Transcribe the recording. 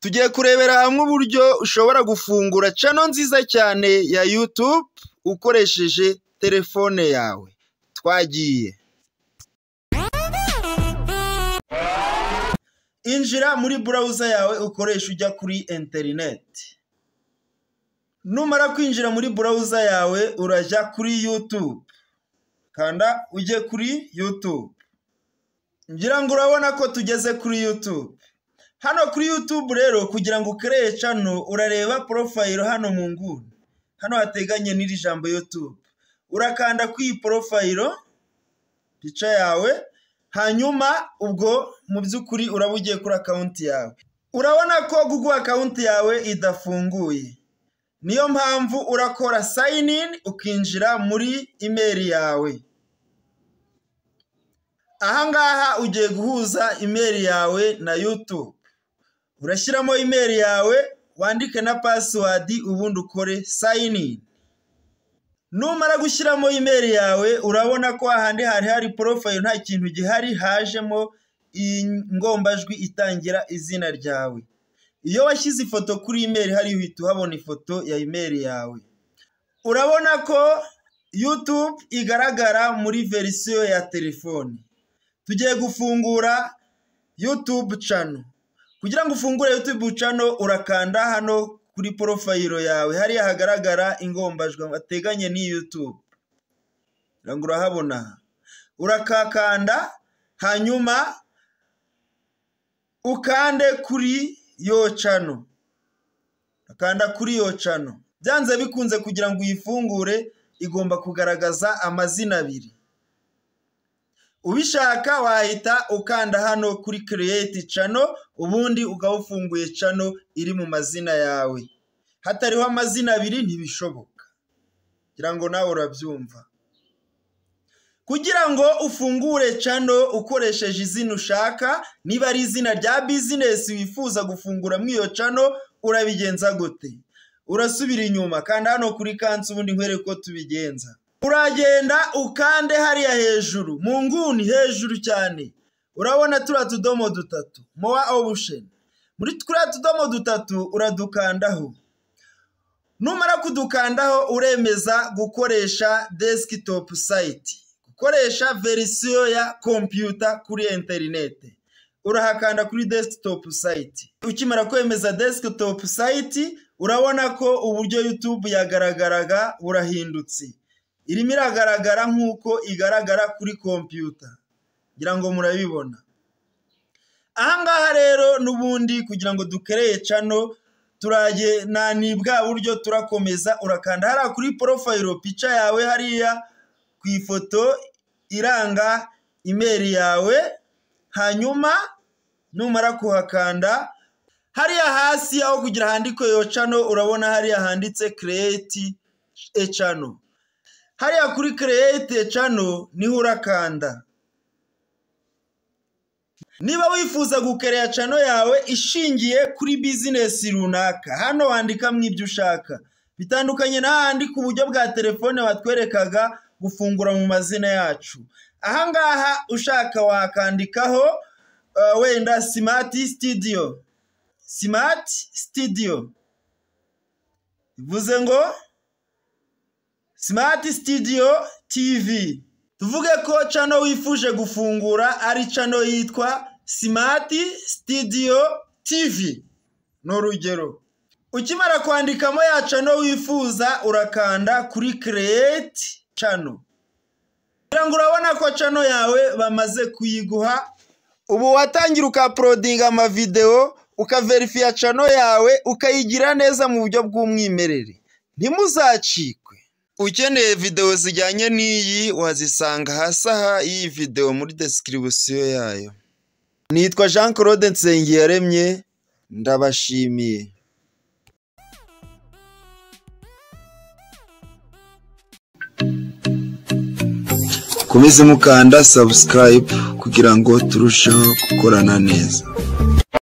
tugiye kurebera hamwe uburyo ushobora gufungura cano nziza cyane ya YouTube ukoresheje telefone yawe. Twagiye. Injira muri burawuza yawe ukoresha ujya kuri interineti numara kwinjira muri burawuza yawe urajya kuri YouTube. Kanda ujye kuri YouTube. Ngira ngo urabona ko tugeze kuri YouTube. Hano kuri YouTube rero kugira ngo ukereye cano urareba porofayiro hano mu nguni. Hano hateganye n'iri jambo YouTube. Urakanda ku iyi porofayiro yawe hanyuma ubwo mu by'ukuri uraba ugiye kuri akawunti yawe. Urabona ko Google akawunti yawe idafunguye. Niyo mpamvu urakora sayini ini ukinjira muri imeri yawe. Ahangaha ugiye guhuza imeri yawe na YouTube. Urashyiramo imeri yawe wandike na pasiwadi ubundi ukore sayini ini numara gushyiramo imeri yawe urabona ko ahandi hari hari porofayiro nta kintu gihari hajemo ingombajwi itangira izina ryawe. Iyo washyize ifoto kuri imeri hariya uhita uhabona ifoto ya imeri yawe. Urabona ko YouTube igaragara muri verisiyo ya telefoni tugiye gufungura YouTube cano kugira ngo ufungure YouTube cano urakanda hano kuri porofayiro yawe. Hariya hagaragara ingombajwi bateganye n'iyi YouTube. Ngo urahabona. Urakakanda hanyuma ukande kuri yo cano ukanda kuri yo cano byanze bikunze kugira ngo uyifungure igomba kugaragaza amazina abiri. Ubishaka wahita ukanda hano kuri kiriyeti cano ubundi ukaba ufunguye iri mu mazina yawe. Hatariho amazina abiri ntibishoboka. Kugira ngo nawe urabyumva. Kugira ngo ufungure cano ukoresheje izina ushaka niba ari izina rya bizinesi wifuza gufungura muri iyo cano urabigenza gute? Urasubira inyuma. Kanda hano kuri kansi ubundi nkwereke tubigenza. Uragenda ukande hariya hejuru mu nguni hejuru cyane. Urabona turiya tudomo dutatu mowa obusheni muri turiya tudomo dutatu uradukandaho. Numara kudukandaho uremeza gukoresha desikitopu sayiti gukoresha verisiyo ya kompiyuta kuri interineti urahakanda kuri desikitopu sayiti ukimara kwemeza desikitopu sayiti urabona ko uburyo YouTube yagaragaraga burahindutse. Irimo iragaragara nk'uko igaragara kuri kompiyuta ngira ngo murabibona. Ahangaha rero n'ubundi kugira ngo dukereye cano turagenda ni bwa buryo turakomeza urakanda. Hariya kuri porofayiro pica yawe hariya ku ifoto iranga imeri yawe hanyuma numara kuhakanda hariya hasi aho kugira handikwe yo cano urabona hariya handitse kireyiti e cano hariya kuri kireyiti e cano ni ho urakanda. Niba wifuza gukereya cano yawe ishingiye kuri bizinesi runaka hano wandikamo ibyo ushaka. Bitandukanye n'ahandi ku buryo bwa telefone watwerekaga gufungura mu mazina yacu. Ahangaha ushaka wakandikaho wenda simati sitidiyo simati sitidiyo bivuze ngo simati sitidiyo tivi tuvuge ko cano wifuje gufungura ari cano yitwa simati sitidiyo tivi ni urugero. Ukimara kwandikamo ya cano wifuza urakanda kuri kireyiti cano kugira ngo urabona ko cano yawe bamaze kuyiguha ubu watangira ukaporodinga amavidewo ukaverifiya cano yawe ukayigira neza mu buryo bw'umwimerere. Ntimuzacikwe ukeneye videwo zijyanye n'iyi wazisanga hasi aha y'iyi videwo muri desikiribusiyo yayo. Nitwa jean claude nsengiyaremye ndabashimiye. Mukomeze mukanda sabusikarayibu kugira ngo turusheho gukorana neza.